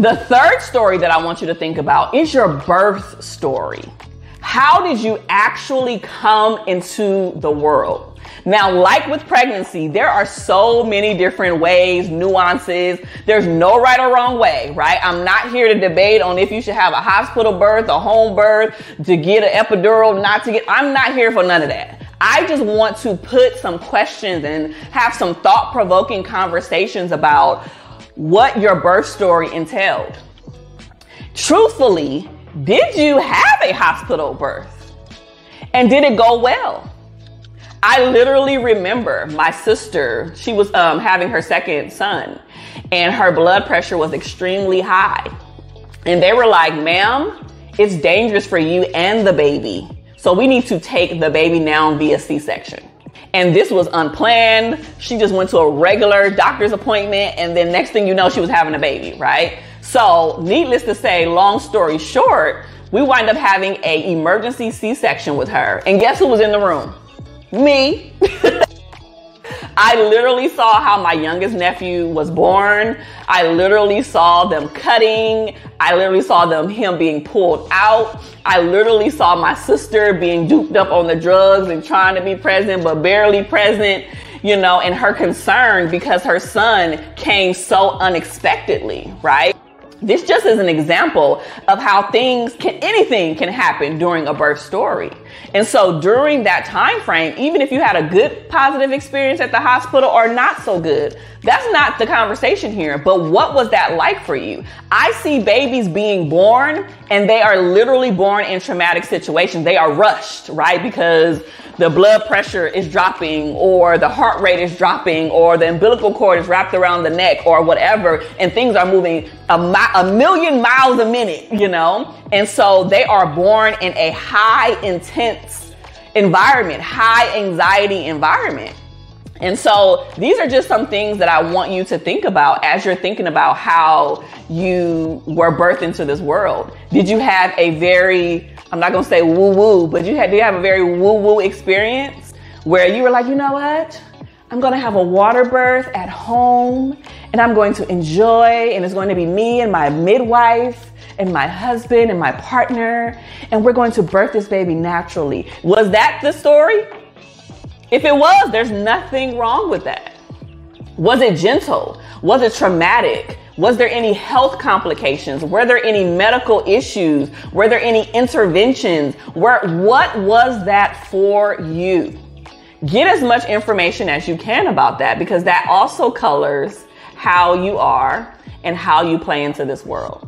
The third story that I want you to think about is your birth story. How did you actually come into the world? Now, like with pregnancy, there are so many different ways, nuances. There's no right or wrong way, right? I'm not here to debate on if you should have a hospital birth, a home birth, to get an epidural, not to get. I'm not here for none of that. I just want to put some questions and have some thought provoking conversations about what your birth story entailed. Truthfully, did you have a hospital birth? And did it go well? I literally remember my sister, she was um, having her second son, and her blood pressure was extremely high. And they were like, ma'am, it's dangerous for you and the baby. So we need to take the baby now via C section. And this was unplanned. She just went to a regular doctor's appointment, and then next thing you know, she was having a baby, right? So, needless to say, long story short, we wind up having a emergency C-section with her. And guess who was in the room? Me. I literally saw how my youngest nephew was born. I literally saw them cutting. I literally saw them him being pulled out. I literally saw my sister being duped up on the drugs and trying to be present but barely present, you know, and her concern because her son came so unexpectedly, right? This just is an example of how things can anything can happen during a birth story. And so during that time frame, even if you had a good positive experience at the hospital or not so good, that's not the conversation here. But what was that like for you? I see babies being born and they are literally born in traumatic situations. They are rushed, right? Because the blood pressure is dropping or the heart rate is dropping or the umbilical cord is wrapped around the neck or whatever and things are moving a, mi- a million miles a minute, you know? And so they are born in a high intense environment, high anxiety environment. And so these are just some things that I want you to think about as you're thinking about how you were birthed into this world. Did you have a very, I'm not going to say woo woo, but you had, did you have a very woo woo experience where you were like, you know what? I'm going to have a water birth at home and I'm going to enjoy and it's going to be me and my midwife and my husband and my partner and we're going to birth this baby naturally. Was that the story? If it was, there's nothing wrong with that. Was it gentle? Was it traumatic? Was there any health complications? Were there any medical issues? Were there any interventions? Where, what was that for you? Get as much information as you can about that because that also colors how you are and how you play into this world.